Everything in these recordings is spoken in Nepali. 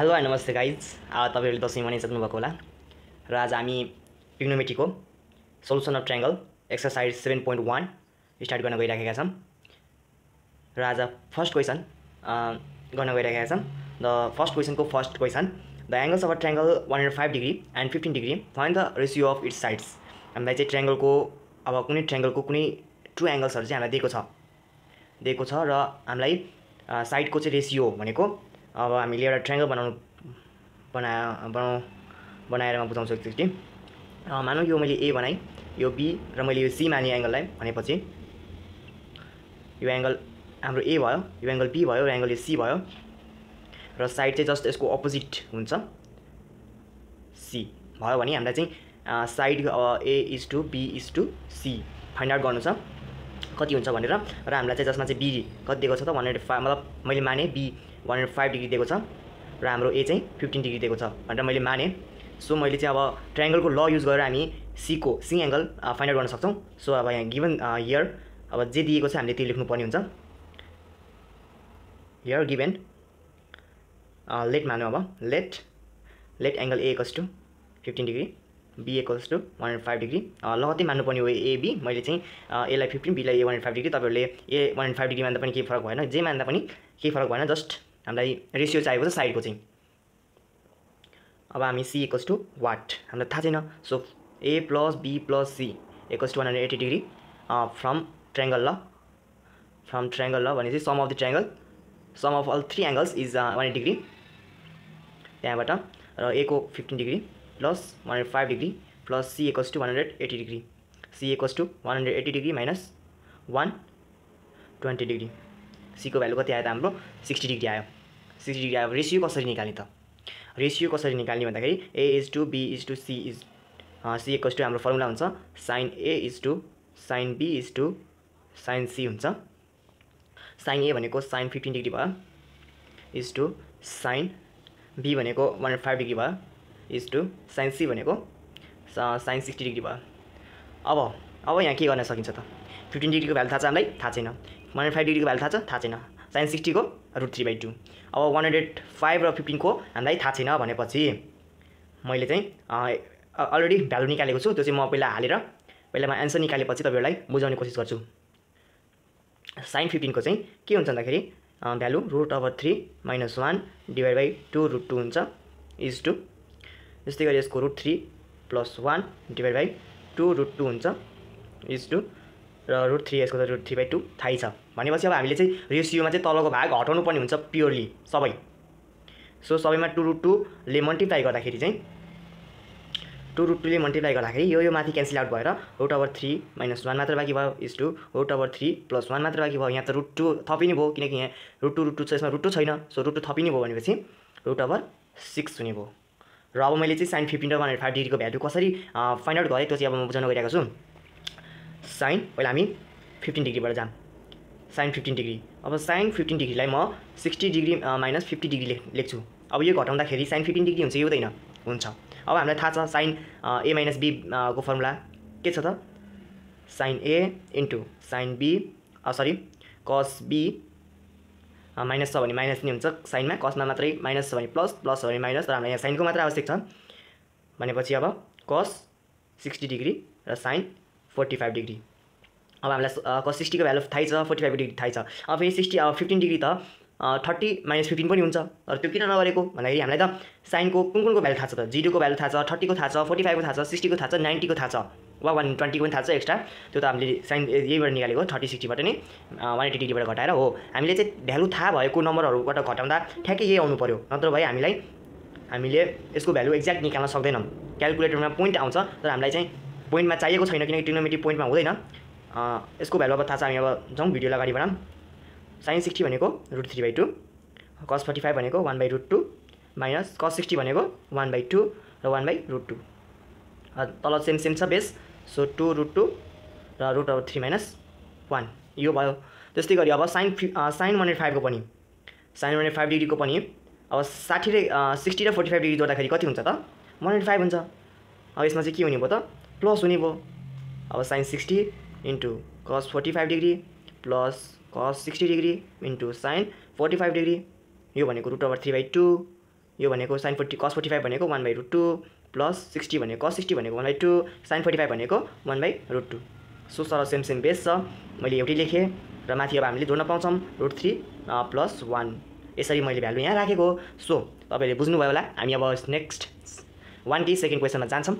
हेलो एन्ड नमस्ते गाइज। तपाईँहरूले दसैँ मनाइसक्नु भएको होला। र आज हामी ट्रिग्नोमेट्रीको solution of triangle exercise seven point one start गर्न गइराखेका छौँ। र आज फर्स्ट क्वेसन गर्न गइरहेका छौँ। The first क्वेसनको first question the angles of a triangle one hundred five degree and fifteen degree find the ratio of its sides. हामीलाई चाहिँ ट्रायङ्गलको अब कुनै ट्रायङ्गलको कुनै टु एङ्गल्सहरू चाहिँ हामीलाई दिएको छ। दिएको छ र हामीलाई साइडको चाहिँ रेसियो भनेको अब हामीले एउटा ट्रायङ्गल बनाउनु बना बनाउ बनाएर म बुझाउँछु एकचोटि मानौँ यो मैले ए बनाएँ यो बी र मैले यो सी माने एङ्गललाई भनेपछि। यो एङ्गल हाम्रो ए भयो यो एङ्गल बी भयो र एङ्गल यो सी भयो। र साइड चाहिँ जस्ट यसको अपोजिट हुन्छ। सी भयो भने हामीलाई चाहिँ side A is to B is to C find out गर्नु छ। कति हुन्छ भनेर। र हामीलाई चाहिँ जसमा चाहिँ बी कति दिएको छ त वान हन्ड्रेड फाइभ मतलब मैले माने B. One hundred five degree दिएको छ। र हाम्रो ए चाहिँ फिफ्टिन डिग्री दिएको छ भनेर मैले माने। सो मैले चाहिँ अब ट्राइङ्गलको ल युज गरेर हामी सीको सी एङ्गल फाइन्ड आउट गर्न सक्छौँ। सो अब यहाँ गिभन हियर अब जे दिएको छ हामीले त्यो लेख्नुपर्ने हुन्छ। हियर गिभेन लेट मानौँ अब। Let let angle A equals to fifteen degree B equals to one hundred five degree लगत्तै मान्नुपर्ने हो एबी मैले चाहिँ एलाई fifteen बीलाई A one hundred five degree तपाईँहरूले A one hundred five degree मान्दा पनि केही फरक भएन। जे मान्दा पनि केही फरक भएन। जस्ट हामीलाई रेसियो चाहिएको छ साइडको चाहिँ। अब हामी सी इक्वल्स टु वाट हामीलाई थाहा छैन। So A plus B plus C equals to one hundred eighty degree from triangle ल। फ्रम ट्रायङ्गल ल भनेपछि sum of the triangle sum of all three angles is one eight degree त्यहाँबाट र ए को fifteen degree plus one hundred five degree plus C equals to one hundred eighty degree C equals to one hundred eighty degree minus one twenty degree सीको भ्यालु कति आयो त हाम्रो? सिक्सटी डिग्री आयो। सिक्सटी डिग्री आयो रेसियो कसरी निकाल्ने त? रेसियो कसरी निकाल्ने भन्दाखेरि A is to B is to C is C equals to हाम्रो फर्मुला हुन्छ। Sine A is to sine B is to sine C हुन्छ। साइन ए भनेको साइन फिफ्टिन डिग्री भयो। इज टु साइन बी भनेको वान फाइभ डिग्री भयो। इज टु साइन सी भनेको साइन सिक्सटी डिग्री भयो। अब अब यहाँ के गर्न सकिन्छ त? फिफ्टिन डिग्रीको भ्यालु थाहा छ हामीलाई? थाहा छैन। वान फाइभ डिग्रीको भ्यालु थाहा छ? थाहा छैन। साइन सिक्सटीको रुट थ्री बाई टू अब वान हन्ड्रेड फाइभ र फिफ्टिनको हामीलाई थाहा छैन भनेपछि मैले चाहिँ अलरेडी भ्यालु निकालेको छु त्यो चाहिँ म पहिला हालेर पहिला म एन्सर निकालेपछि तपाईँहरूलाई बुझाउने कोसिस गर्छु। साइन फिफ्टिनको चाहिँ के हुन्छ भन्दाखेरि value root over three minus one divide by two root two हुन्छ इज टू त्यस्तै गरी यसको root three plus one divide by two root two हुन्छ इज टू र रुट थ्री यसको त रुट थ्री बाई टू थाहै छ। भनेपछि अब हामीले चाहिँ रेसियोमा चाहिँ तलको भाग हटाउनु पर्ने हुन्छ प्योरली सबै। सो सबैमा टु रुट टूले मल्टिप्लाई गर्दाखेरि चाहिँ टु रुट टूले मल्टिप्लाई गर्दाखेरि यो यो माथि क्यान्सल आउट भएर root over three minus one मात्र बाँकी भयो is to root over three plus one मात्र बाँकी भयो। यहाँ त रुट टू थपिने भयो किनकि यहाँ रुट टू रुट टू छ यसमा रुट टू छैन। सो रुट टू थपिने भयो भनेपछि रुट ओभर सिक्स हुने भयो। र अब मैले चाहिँ साइन फिफ्टिन र वान हन्ड्रेड फाइभ डिग्रीको भ्यालु कसरी फाइन्ड आउट गरेँ त्यो चाहिँ अब म बुझाउन गइरहेको छु। साइन पहिला हामी फिफ्टिन डिग्रीबाट जाऊँ साइन फिफ्टिन डिग्री। अब साइन फिफ्टिन डिग्रीलाई म sixty degree minus fifty degree लेख लेख्छु। अब यो घटाउँदाखेरि साइन फिफ्टिन डिग्री हुन्छ कि हुँदैन? हुन्छ। अब हामीलाई थाहा छ साइन ए माइनस बी को फर्मुला के छ त? Sine A into sine B sorry cos B minus छ भने माइनस नै हुन्छ साइनमा। कसमा मात्रै माइनस छ भने प्लस प्लस छ भने माइनस र हामीलाई यहाँ साइनको मात्रै आवश्यक छ। भनेपछि अब कस सिक्सटी डिग्री र साइन फोर्टी फाइभ डिग्री अब हामीलाई कस सिक्सटीको भ्यालु थाहै छ फोर्टी फाइभ डिग्री थाहै छ। अब फेरि सिक्सटी अब फिफ्टिन डिग्री त थर्टी माइनस फिफ्टिन पनि हुन्छ। तर त्यो किन नगरेको? भन्दाखेरि हामीलाई त साइनको कुन कुनको भ्यालु थाहा छ त? जिरोको भ्यालु थाहा छ थर्टीको थाहा छ फोर्टी फाइभको थाहा छ सिक्सटीको थाहा छ नाइन्टीको थाहा छ। वा वान ट्वेन्टीको पनि थाहा छ एक्स्ट्रा त्यो त हामीले साइन यहीबाट निकालेको थर्टी सिक्सटीबाट नै वान एट्टी डिग्रीबाट घटाएर हो। हामीले चाहिँ भ्यालु थाहा भएको नम्बरहरूबाट घटाउँदा ठ्याक्कै यही आउनु पऱ्यो नत्र भए हामीलाई हामीले यसको भ्यालु एक्ज्याक्ट निकाल्न सक्दैनौँ। क्यालकुलेटरमा पोइन्ट आउँछ तर हामीलाई चाहिँ पोइन्टमा चाहिएको छैन किनकि ट्रिग्नोमेट्री पोइन्टमा हुँदैन। यसको भ्यालु अब थाहा छ हामी अब जाउँ भिडियोलाई अगाडि बढाउँ। साइन सिक्सटी भनेको root three by two cos forty five भनेको one by root two minus cos sixty भनेको वान बाई टू र वान बाई रुट टू तल सेम सेम छ base so two root two र रुट अब थ्री माइनस वान यो भयो। त्यस्तै गरी अब साइन फि साइन वान हन्ड्रेड फाइभको पनि। साइन वान हन्ड्रेड फाइभ डिग्रीको पनि अब साठी र सिक्सटी र फोर्टी फाइभ डिग्री जोड्दाखेरि कति हुन्छ त? वान हन्ड्रेड फाइभ हुन्छ। अब यसमा चाहिँ के हुने भयो त? प्लस हुने भयो अब sine sixty into cos forty five degree plus cos sixty degree into sine forty five degree यो भनेको root over three by two यो भनेको sine forty cos forty five भनेको one by root two plus sixty भनेको कस सिक्सटी भनेको one by two sine forty five भनेको one by root two so sir same same base छ मैले एउटै लेखेँ र माथि अब हामीले जोड्न पाउँछौँ रुट थ्री प्लस वान यसरी मैले भ्यालु यहाँ राखेको सो तपाईँहरूले बुझ्नुभयो होला हामी अब नेक्स्ट वान कि सेकेन्ड क्वेसनमा जान्छौँ।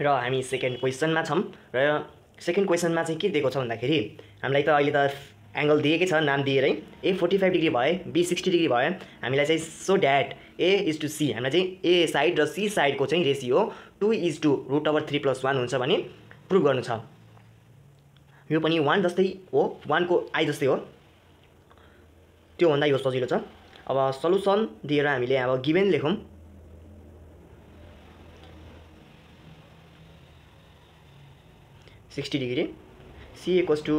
र हामी सेकेन्ड क्वेसनमा छौँ र सेकेन्ड क्वेसनमा चाहिँ के दिएको छ भन्दाखेरि हामीलाई त अहिले त एङ्गल दिएकै छ नाम दिएर। ए फोर्टी फाइभ डिग्री भए बी सिक्सटी डिग्री भयो। हामीलाई चाहिँ so that A is to C हामीलाई चाहिँ ए साइड र सी साइडको चाहिँ ratio to is to root over three plus one हुन्छ भने प्रुभ गर्नु छ। यो पनि वान जस्तै हो वानको आई जस्तै हो। त्योभन्दा यो सजिलो छ। अब सल्युसन दिएर हामीले अब गिभेन लेखौँ। Sixty degree C equals to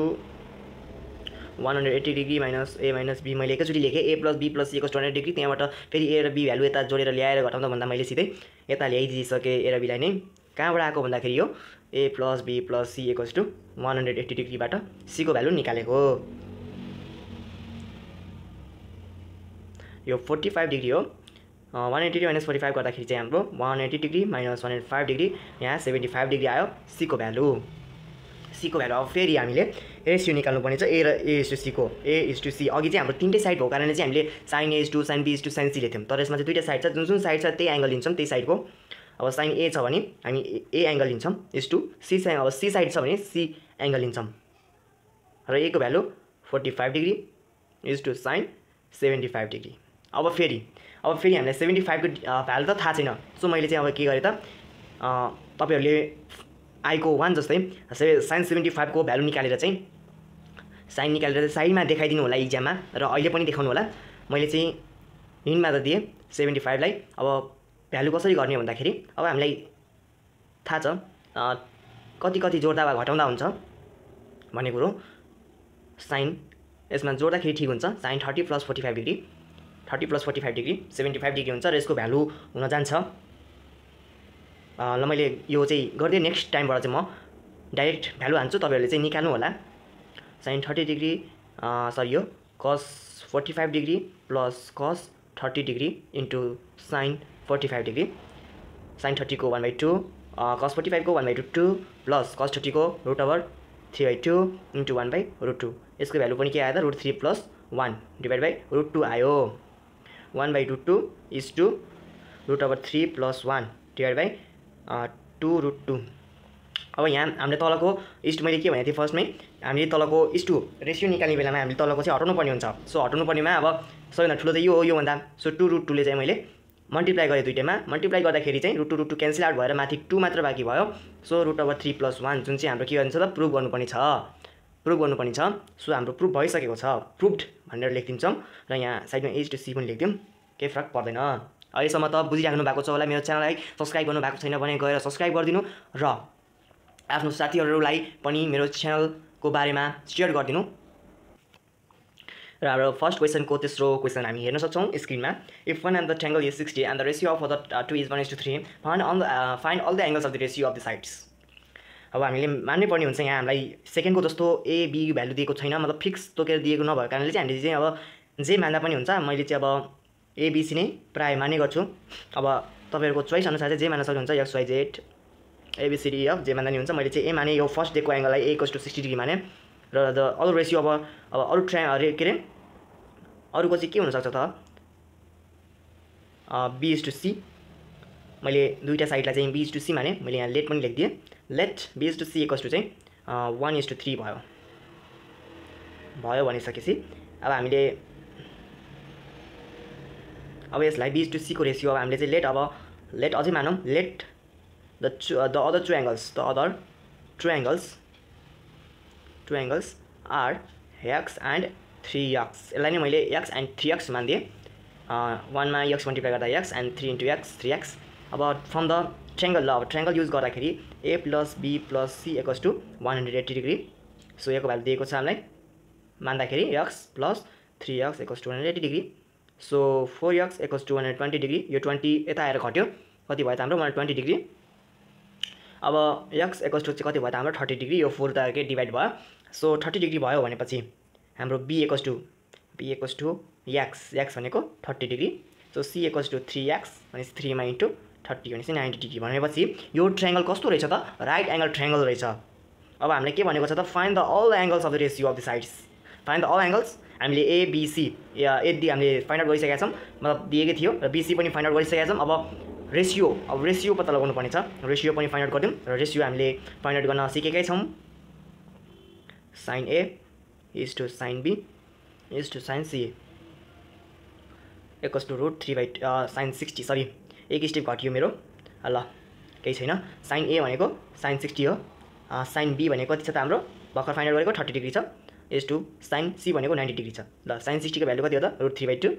one hundred eighty degree minus A minus B मैले एकैचोटि लेखेँ ए प्लस बी प्लस सीको हन्ड्रेड डिग्री त्यहाँबाट फेरि ए र बी भ्यालु यता जोडेर ल्याएर घटाउँदा भन्दा मैले सिधै यता ल्याइदिइसकेँ ए र बीलाई नै। कहाँबाट आएको भन्दाखेरि यो? A plus B plus C equals to one hundred eighty डिग्रीबाट सीको भ्यालु निकालेको। यो फोर्टी फाइभ डिग्री हो one eighty minus forty five गर्दाखेरि चाहिँ हाम्रो one eighty degree minus one eighty five degree यहाँ सेभेन्टी फाइभ डिग्री आयो सीको भ्यालु सीको भ्यालु अब फेरि हामीले रेसियो निकाल्नुपर्ने छ ए र ए इज टु सीको ए इज टु सी। अघि चाहिँ हाम्रो तिनटै साइड भएको कारणले चाहिँ हामीले sine A to sine B is to sine C लेख्थ्यौँ। तर यसमा चाहिँ दुइटा साइड छ जुन जुन साइड छ त्यही एङ्गल लिन्छौँ त्यही साइडको। अब साइन ए छ भने हामी ए एङ्गल लिन्छौँ इज टु सी साइन अब सी साइड छ भने सी एङ्गल लिन्छौँ। र ए को value? Forty five degree is to sine seventy five degree. अब फेरि अब फेरि हामीलाई सेभेन्टी फाइभको भ्यालु त थाहा छैन। सो मैले चाहिँ अब के गरेँ त तपाईँहरूले आईको वान जस्तै से साइन सेभेन्टी फाइभको भ्यालु निकालेर चाहिँ साइन निकालेर साइडमा देखाइदिनु होला इक्जाममा र अहिले पनि देखाउनु होला। मैले चाहिँ हिन्डमा त दिएँ सेभेन्टी फाइभलाई। अब भ्यालु कसरी गर्ने भन्दाखेरि अब हामीलाई थाहा छ कति कति जोड्दा वा घटाउँदा हुन्छ भन्ने कुरो। साइन यसमा जोड्दाखेरि ठिक हुन्छ। Sine thirty plus forty five degree. Thirty plus forty five degree seventy five degree हुन्छ र यसको भ्यालु हुन जान्छ। ल मैले यो चाहिँ गरिदिएँ। नेक्स्ट टाइमबाट चाहिँ म डाइरेक्ट भ्यालु हान्छु। तपाईँहरूले चाहिँ निकाल्नु होला। साइन थर्टी डिग्री सरी यो cos forty five degree plus cos thirty degree into sine forty five degree sine थर्टीको one by two cos forty फाइभको one by two two plus cos थर्टीको root over three by two into one by root two यसको भ्यालु पनि के आयो त? Root three plus one divide by root two आयो। One by root two is two root over three plus one divide by two root two अब यहाँ हामीले तलको इस्ट मैले के भनेको थिएँ फर्स्टमै हामीले तलको इस्ट रेसियो निकाल्ने बेलामा हामीले तलको चाहिँ हटाउनु पर्ने हुन्छ। सो हटाउनु पर्नेमा अब सबैभन्दा ठुलो त यो हो योभन्दा। सो टू रुट टूले चाहिँ मैले मल्टिप्लाई गरेँ दुइटैमा। मल्टिप्लाई गर्दाखेरि चाहिँ root two root two cancel out भएर माथि टू मात्र बाँकी भयो। So root over three plus one जुन चाहिँ हाम्रो के भन्छ त प्रुभ गर्नुपर्ने छ प्रुभ गर्नुपर्ने छ सो हाम्रो प्रुभ भइसकेको छ। प्रुभड भनेर लेखिदिन्छौँ। र यहाँ साइडमा एच टु सी पनि लेखिदिउँ। केही फरक पर्दैन। अहिलेसम्म त बुझिराख्नु भएको छ होला मेरो च्यानललाई सब्सक्राइब गर्नु भएको छैन भने गएर सब्सक्राइब गरिदिनु र आफ्नो साथीहरूलाई पनि मेरो च्यानलको बारेमा सेयर गरिदिनु। र हाम्रो फर्स्ट क्वेसनको तेस्रो क्वेसन हामी हेर्न सक्छौँ स्क्रिनमा। If one and the triangle is sixty and the ratio of the two is one is to three find on the find all the angles of the ratio of the sides अब हामीले मान्नै पर्ने हुन्छ यहाँ हामीलाई सेकेन्डको जस्तो ए बी भ्यालु दिएको छैन। मतलब फिक्स तोकेर दिएको नभएको कारणले चाहिँ हामीले चाहिँ अब जे मान्दा पनि हुन्छ मैले चाहिँ अब एबिसी नै प्रायः मान्ने गर्छु। अब तपाईँहरूको चोइस अनुसार चाहिँ जे मान्न सक्नुहुन्छ X Y Z ABCD of जे मान्दा नि हुन्छ। मैले चाहिँ ए माने यो फर्स्ट डेको एङ्गललाई ए कस टु सिक्सटी डिग्री माने। र द अरू रेसियो अब अब अरू ट्रा अरे के अरे? अरूको चाहिँ के हुनसक्छ त? बी इज टु सी मैले दुईवटा साइडलाई चाहिँ बी इज टु सी माने। मैले यहाँ लेट पनि लेखिदिएँ। Let B is to C equals to चाहिँ वान इज टु थ्री भयो। भयो भनिसकेपछि। अब हामीले अब यसलाई बी इज टु सीको रेसियो अब हामीले चाहिँ लेट अब लेट अझै मानौँ let the the other two angles the other two angles two angles are X and three X यसलाई नै मैले एक्स एन्ड थ्री एक्स मानिदिएँ। वानमा एक्स मल्टिप्लाई गर्दा X and three into X three X अब फ्रम द ट्रेङ्गल ल अब ट्रेङ्गल युज गर्दाखेरि A plus B plus C equals to one hundred eighty degree so यको भ्यालु दिएको छ हामीलाई। मान्दाखेरि X plus three X equals to hundred eighty degree so four X equals to hundred twenty degree यो ट्वेन्टी यता आएर घट्यो कति भयो त हाम्रो? वान ट्वेन्टी डिग्री अब एक्स एकस टू चाहिँ कति भयो त हाम्रो? थर्टी डिग्री यो फोर त के डिभाइड भयो? सो थर्टी डिग्री भयो भनेपछि हाम्रो B equals to B equals to X X भनेको thirty degree so C equals to three X भनेपछि थ्रीमा इन्टु थर्टी भनेपछि नाइन्टी डिग्री भनेपछि यो ट्राइङ्गल कस्तो रहेछ त? राइट एङ्गल ट्राइङ्गल रहेछ। अब हामीले के भनेको छ त? Find the all angles of the ratio of the sides find the all angles हामीले एबिसी यदि हामीले फाइन्ड आउट गरिसकेका छौँ मतलब दिएकै थियो र बिसी पनि फाइन्ड आउट गरिसकेका छौँ अब रेसियो अब रेसियो पत्ता लगाउनु पर्ने छ रेसियो पनि फाइन्ड आउट गरिदिउँ र रेसियो हामीले फाइन्ड आउट गर्न सिकेकै छौँ। Sine A is to sine B is to sine C equals to root three by sine sixty sorry एक स्टेप घटियो मेरो। ल केही छैन। साइन ए भनेको साइन सिक्सटी हो। साइन बी भनेको कति छ त हाम्रो। भर्खर फाइनल गरेको थर्टी डिग्री छ। एस टू साइन सी भनेको नाइन्टी डिग्री छ। ल साइन सिक्सटीको भ्यालु कति हो त? Root three by two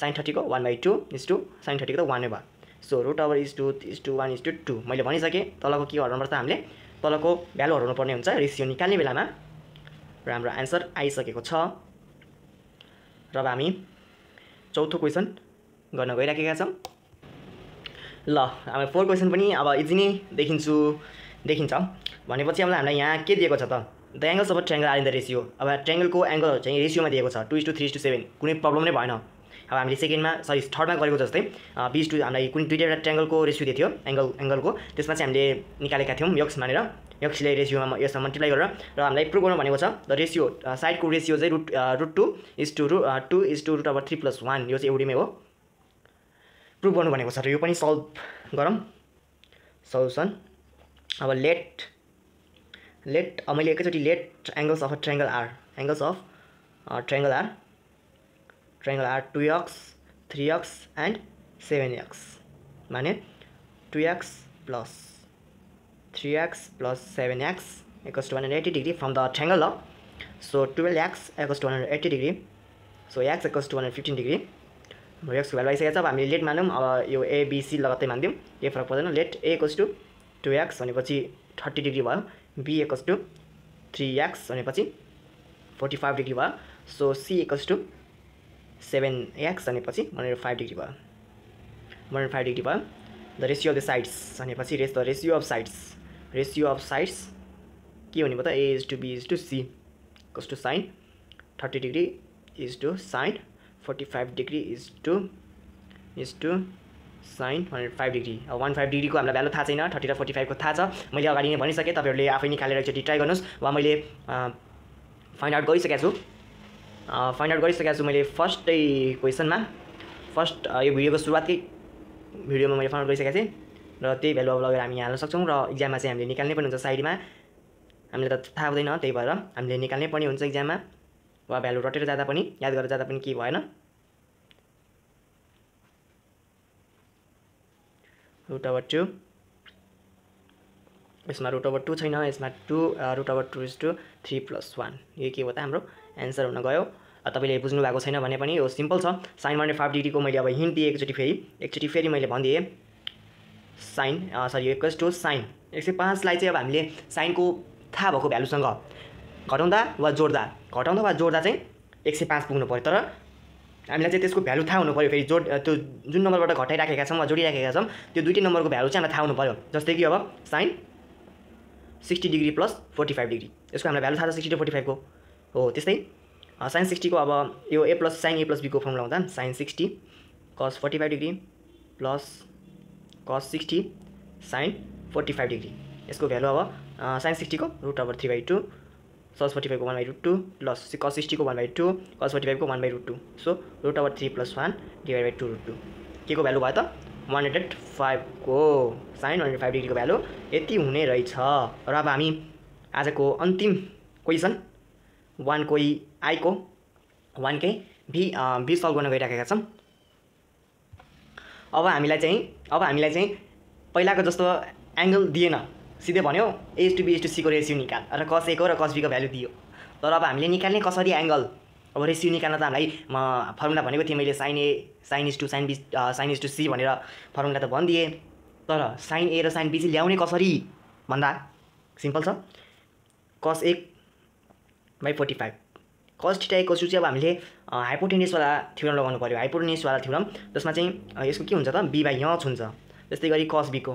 sine थर्टीको one by two is to sine थर्टीको त वान भयो so root over is to is to one is to two मैले भनिसकेँ तलको के हराउनुपर्छ हामीले? तलको भ्यालु हराउनु पर्ने हुन्छ रेसियो निकाल्ने बेलामा। र हाम्रो एन्सर आइसकेको छ। र अब हामी चौथो क्वेसन गर्न गइराखेका छौँ। ल अब फोर क्वेसन पनि अब इजी नै देखिन्छु देखिन्छ। भनेपछि अब हामीलाई यहाँ के दिएको छ त? The angles of triangle are in the ratio अब ट्राइङ्गलको एङ्गल चाहिँ रेसियोमा दिएको छ two is to three to seven कुनै प्रब्लम नै भएन। अब हामीले सेकेन्डमा सरी थर्डमा गरेको जस्तै बिस टू हामीलाई कुनै दुइटा ट्राइङ्गलको रेसियो दिएको थियो एङ्गल एङ्गलको त्यसमा चाहिँ हामीले निकालेका थियौँ यक्स मानेर यक्सले रेसियोमा यसमा मल्टिप्लाई गरेर र हामीलाई प्रुभ गर्नु भनेको छ द रेसियो साइडको रेसियो चाहिँ root root two is to रु टू इज टू रुट अब थ्री प्लस वान यो चाहिँ एउटैमै हो। प्रुभ गर्नु भनेको छ र यो पनि सल्भ गरौँ। सल्युसन अब लेट लेट मैले एकैचोटि let angles of a triangle are angles of triangle are triangle are two X three X and seven X माने two X plus three X plus seven X equals to hundred eighty degree from the triangle ल so twelve X equals to hundred eighty degree so X equals to hundred fifteen degree हाम्रो एक्सको भ्यालु आइसकेको छ अब हामीले लेट मानौँ अब यो एबिसी लगत्तै मानिदिउँ केही फरक पर्दैन। Let A equals to two X भनेपछि थर्टी डिग्री भयो। B equals to three X भनेपछि फोर्टी फाइभ डिग्री भयो. So C equals to seven X भनेपछि वान हन्ड्रेड फाइभ डिग्री भयो. वान हन्ड्रेड फाइभ डिग्री भयो the ratio of the sides भनेपछि race the ratio of sides ratio of sides के भयो त? A is to B is to C equals to sine thirty degree is to sine forty five degree is to is to sine hundred five degree अब वान फाइभ डिग्रीको हामीलाई भ्यालु थाहा छैन थर्टी र फोर्टी फाइभको थाहा छ। मैले अगाडि नै भनिसकेँ तपाईँहरूले आफै निकालेर एकचोटि ट्राई गर्नुहोस्। वा मैले फाइन्ड आउट गरिसकेको छु। फाइन्ड आउट गरिसकेको छु मैले फर्स्टै क्वेसनमा फर्स्ट यो भिडियोको सुरुवातकै भिडियोमा मैले फाइन्ड आउट गरिसकेको थिएँ। र त्यही भ्यालु अब लगेर हामी हाल्न सक्छौँ र इक्जाममा चाहिँ हामीले निकाल्नै पर्ने हुन्छ साइडमा। हामीले त थाहा हुँदैन त्यही भएर हामीले निकाल्नै पर्ने हुन्छ इक्जाममा वा भ्यालु रटेर जाँदा पनि याद गरेर जाँदा पनि केही भएन। रुट ओभर टू यसमा रुट ओभर टू छैन यसमा two root over two is to three plus one यो के हो त हाम्रो? एन्सर हुन गयो। तपाईँले बुझ्नु भएको छैन भने पनि यो सिम्पल छ। साइन वान फाइभ डिग्रीको मैले अब हिन्ट दिएँ एकचोटि फेरि। एकचोटि फेरि मैले भनिदिएँ। Sine sorry equals to sine एक सय पाँचलाई चाहिँ अब हामीले साइनको थाहा भएको भ्यालुसँग घटाउँदा वा जोड्दा? घटाउँदा वा जोड्दा चाहिँ एक सय पाँच पुग्नु पऱ्यो। तर हामीलाई चाहिँ त्यसको भ्यालु थाहा हुनु पऱ्यो फेरि जोड त्यो जुन नम्बरबाट घटाइराखेका छौँ वा जोडिराखेका छौँ त्यो दुइटै नम्बरको भ्यालु चाहिँ हामीलाई थाहा हुनु पऱ्यो जस्तै कि अब sine sixty degree plus forty five degree. यसको हामीलाई भ्यालु थाहा छ सिक्सटी फोर्टी फाइभको हो त्यस्तै। साइन सिक्सटीको अब यो A plus sine A plus बीको formula हुँदा sine sixty cos forty five degree plus cos sixty sine forty five degree. यसको भ्यालु अब sine सिक्सटीको root over three by two cos forty फाइभको one by root two plus cos सिक्सटीको one by two cos forty फाइभको one by root two so root over three plus one divide by two root two के को भ्यालु भयो त? वान हन्ड्रेड फाइभको साइन हन्ड्रेड फाइभ डिग्रीको भ्यालु यति हुने रहेछ। र अब हामी आजको अन्तिम क्वेसन वान कोही आईको वानकै भी भी सल्भ गर्न गइराखेका छौँ। अब हामीलाई चाहिँ अब हामीलाई चाहिँ पहिलाको जस्तो एङ्गल दिएन। सिधै भन्यो is to B is to सीको रेसियो निकाल। र कस एको र कस बीको भ्यालु दियो। तर अब हामीले निकाल्ने कसरी एङ्गल अब रेसियो निकाल्न त हामीलाई फर्मुला भनेको थिएँ मैले sine A sine is to sine B sine is to C भनेर फर्मुला त भनिदिएँ। तर साइन ए र साइन बी चाहिँ ल्याउने कसरी? भन्दा सिम्पल छ। कस एक by forty five cos theta चाहिँ अब हामीले हाइपोटेनिसवाला थ्योरम लगाउनु पऱ्यो हाइपोटेनिसवाला थ्योरम जसमा चाहिँ यसको के हुन्छ त? बी बाई यच हुन्छ। त्यस्तै गरी कस बीको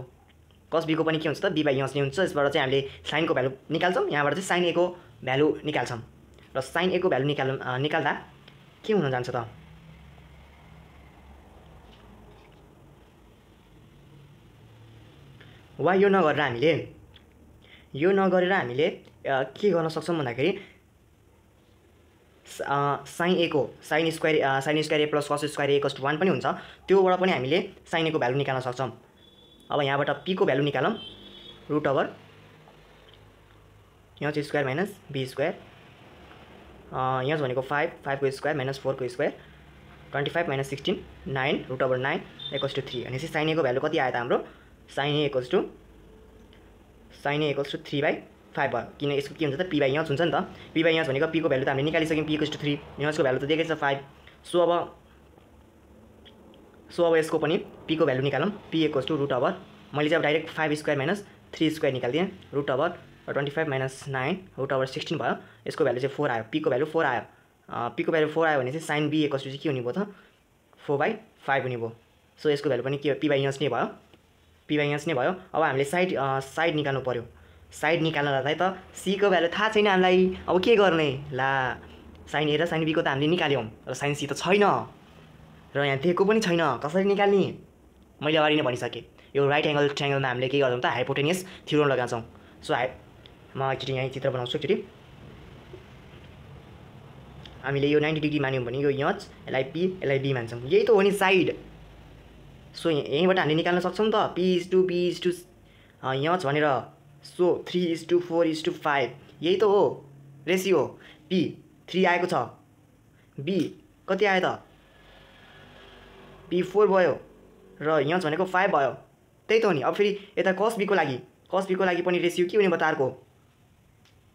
कस बीको पनि के हुन्छ त? बी बाई हुन्छ। यसबाट चाहिँ हामीले साइनको भ्यालु निकाल्छौँ। यहाँबाट चाहिँ साइन एको भ्यालु निकाल्छौँ। र साइन एको भ्यालु निकाल निकाल्दा के हुन जान्छ त? वा यो नगरेर हामीले यो नगरेर हामीले के गर्न सक्छौँ भन्दाखेरि sine echo sine square sine square A plus cos square A cost one पनि हुन्छ। त्योबाट पनि हामीले साइन एको भ्यालु निकाल्न सक्छौँ। अब यहाँबाट पीको भ्यालु निकालौँ। रुट ओभर यहाँ चाहिँ स्क्वायर माइनस बी स्क्वायर यहाँ भनेको फाइभ फाइभको square minus फोरको square twenty five minus sixteen nine root over nine equals to three भनेपछि साइन एको भ्यालु कति आयो त हाम्रो? Sine equals to sine equals to three by five भयो। किन यसको के हुन्छ त? पी बाई यहाँ हुन्छ नि त। पी बाई यहाँ भनेको पीको भ्यालु त हामीले निकालिसक्यौँ। पी टू थ्री यहाँको भ्यालु त दिएकै छ फाइभ सो अब सो अब यसको पनि पीको value निकालौँ। P equals to root over मैले चाहिँ अब direct five square minus three square निकालिदिएँ। Root over twenty five minus nine root over sixteen भयो। यसको भ्यालु चाहिँ फोर आयो। पीको भ्यालु फोर आयो। पीको भ्यालु फोर आयो भने चाहिँ साइन बी एकस चाहिँ के हुने भयो त? फोर बाई फाइभ हुने भयो। सो यसको भ्यालु पनि के पी बाई यन्स नै भयो। पी बाई यन्स नै भयो। अब हामीले साइड साइड निकाल्नु पऱ्यो साइड निकाल्नलाई त सीको भ्यालु थाहा छैन हामीलाई। अब के गर्ने? ला साइन ए र साइन बीको त हामीले निकाल्यौँ। र साइन सी त छैन। र यहाँ दिएको पनि छैन। कसरी निकाल्ने? मैले अगाडि नै भनिसकेँ। यो राइट एङ्गल ट्राइङ्गलमा हामीले के गर्छौँ त? हाइपोटेनियस थिरोन लगाउँछौँ। सो हाइ म एकचोटि यहीँ चित्र बनाउँछु एकचोटि। हामीले यो नाइन्टी डिग्री मान्यौँ भने यो यच यसलाई पी यसलाई बी मान्छौँ। यही त हो नि साइड। सो यहीँबाट हामीले निकाल्न सक्छौँ त? P is to P is to H भनेर। So three is to four is to five यही त हो। रेसियो। पी थ्री आएको छ। बी कति आयो त? पी फोर भयो र यच भनेको फाइभ भयो। त्यही त हो नि। अब फेरि यता कस बीको लागि? कस बीको लागि पनि रेसियो के हुने भयो त अर्को?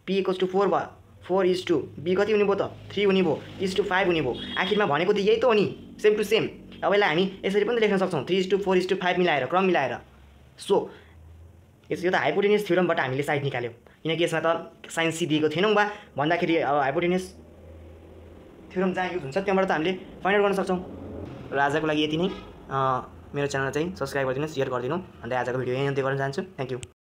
पी इक्वल्स टू फोर भयो। फोर इज टू बी कति हुने भयो त? थ्री हुने भयो। इज टू फाइभ हुने भयो। आखिरमा भनेको त यही त हो नि। सेम टु सेम अब यसलाई हामी यसरी पनि लेख्न सक्छौँ। Three is to four is to five मिलाएर क्रम मिलाएर। सो यस यो त हाइपोटेनियस थियोरमबाट हामीले साइड निकाल्यौँ। किनकि यसमा त साइन्स सी दिएको थिएनौँ वा भन्दाखेरि अब हाइपोटेनियस थियोरम जहाँ युज हुन्छ त्यहाँबाट त हामीले फाइन्ड आउट गर्न सक्छौँ। र आजको लागि यति नै। मेरो च्यानल चाहिँ सब्सक्राइब गरिदिनुहोस् सेयर गरिदिनु अन्त आजको भिडियो यहीँ अन्त्य गर्न चाहन्छु। Thank you